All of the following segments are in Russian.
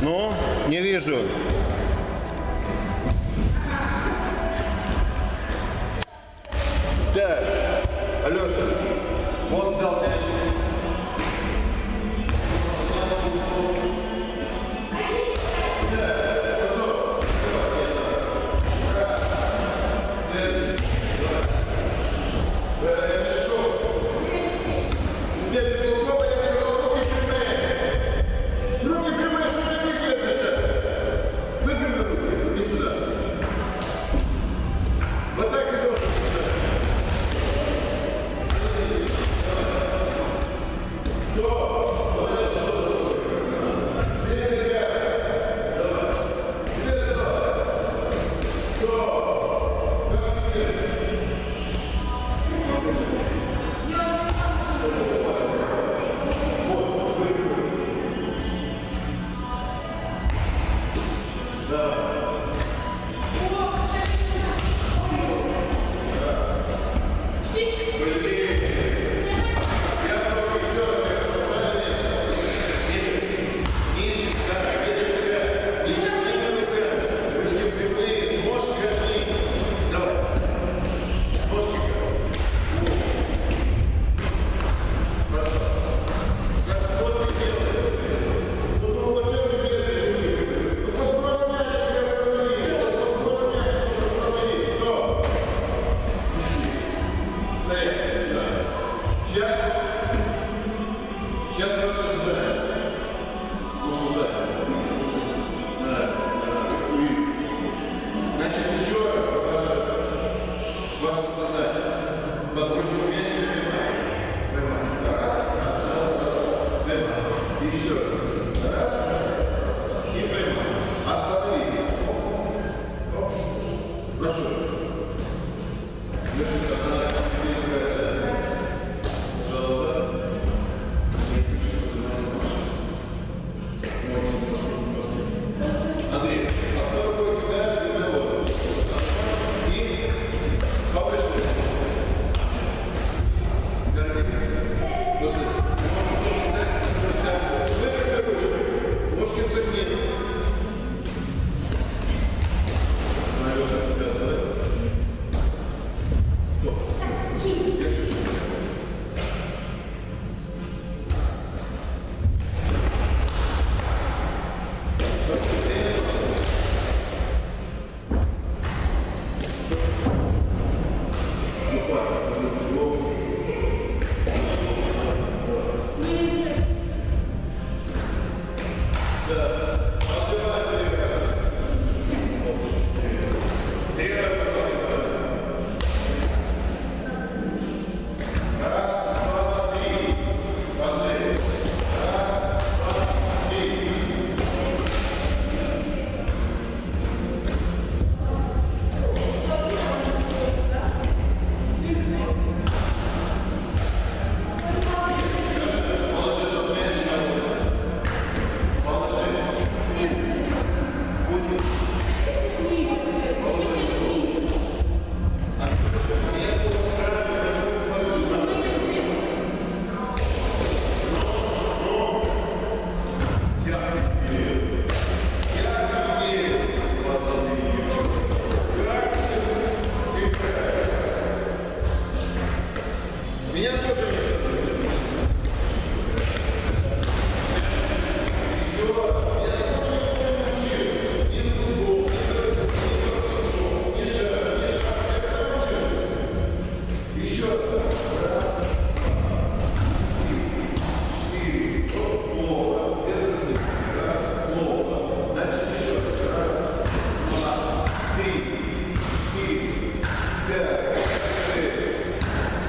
Ну, не вижу. Так, Алеша,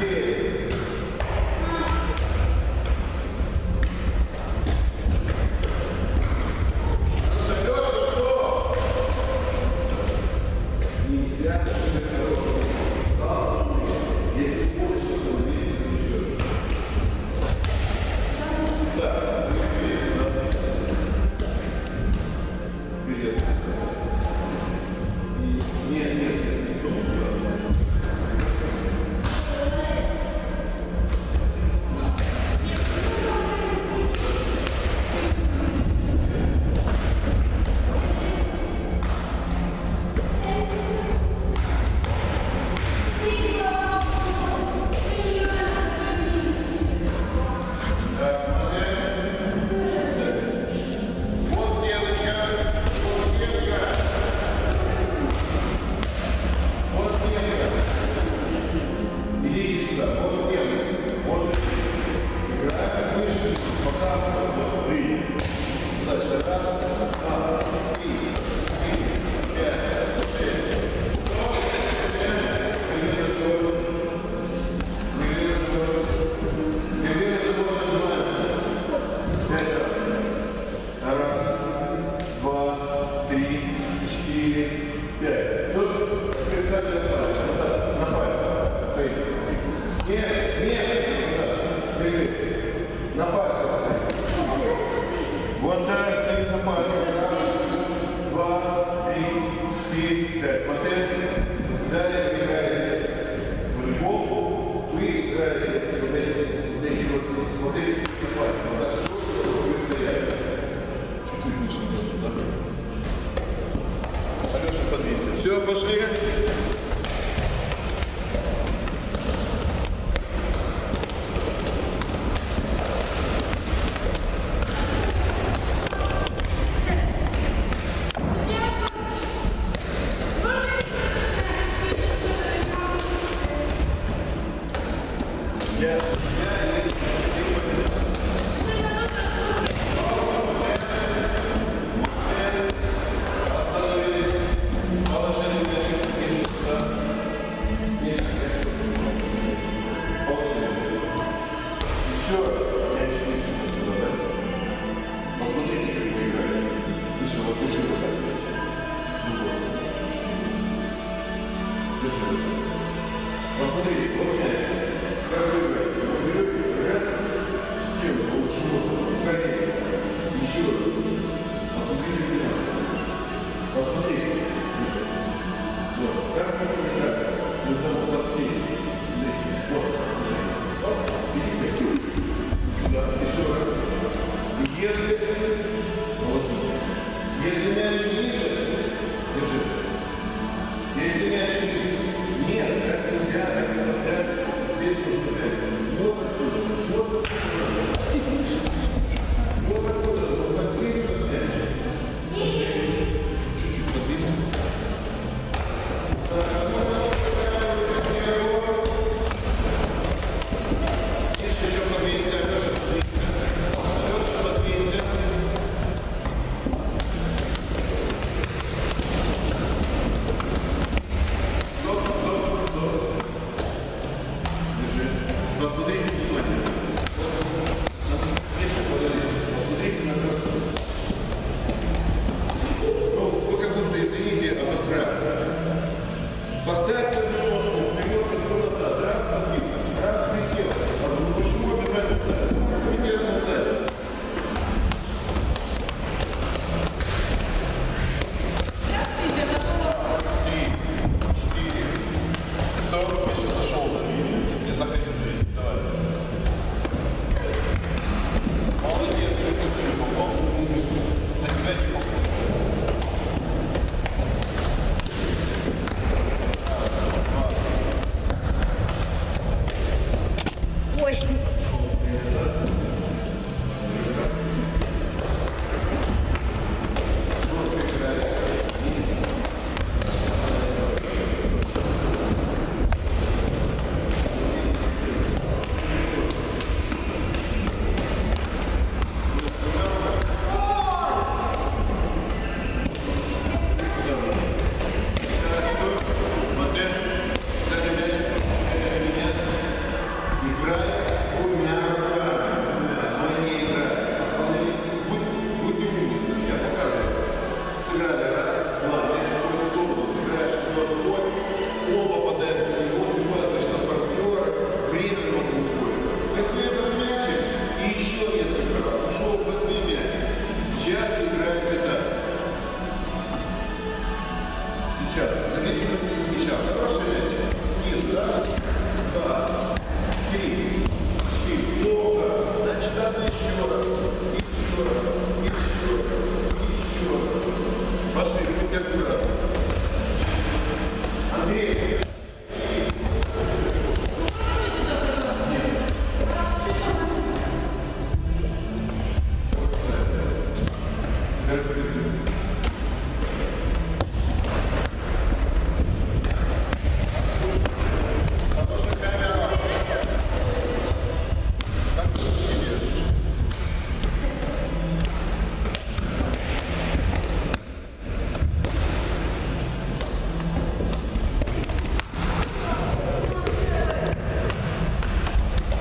Yeah. Senhor. Если мяч ниже, держи. Если мяч ниже, нет, как нельзя, так нельзя. Здесь нужно, Господин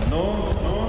Não, não.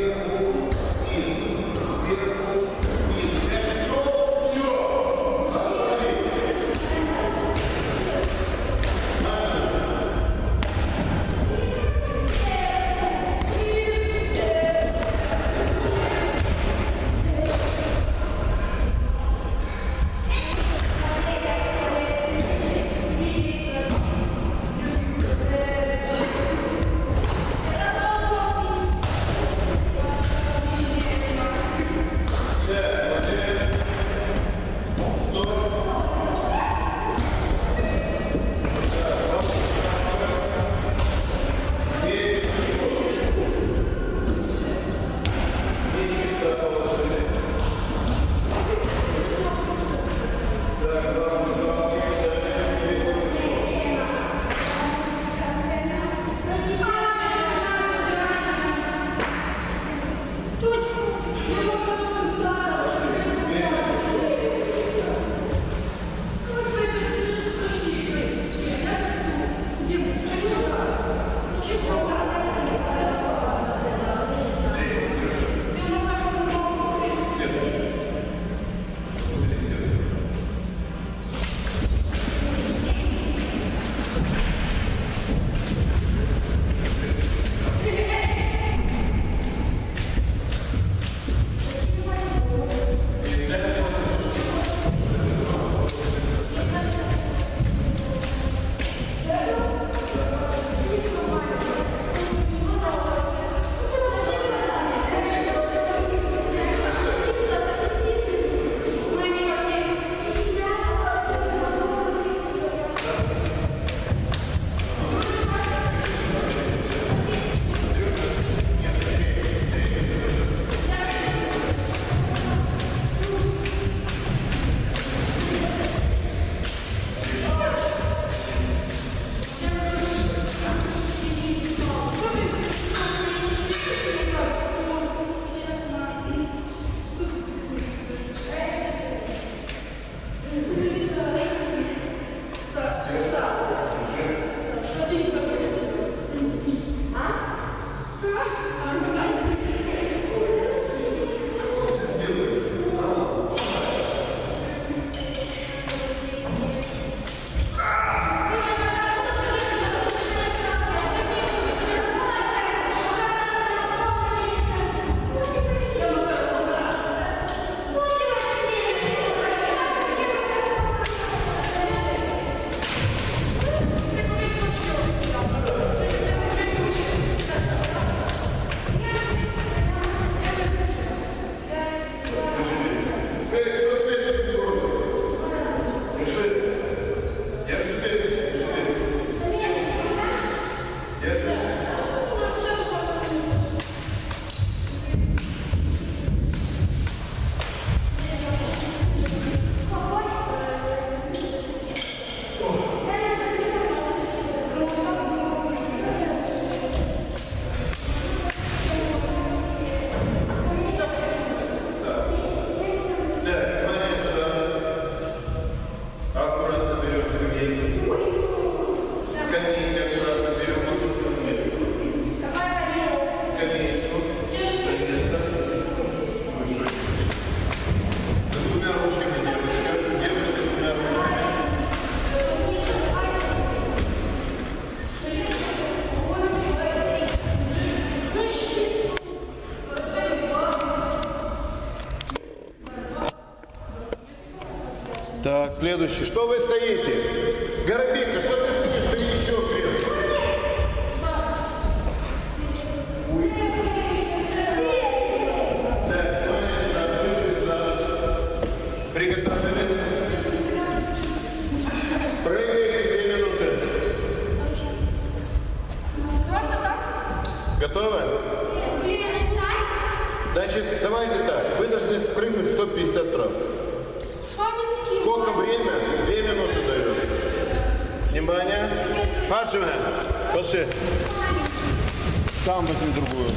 Still, still. следующий. Что вы стоите? Горобейка, Хаджиме, пошли. Там возьми другую.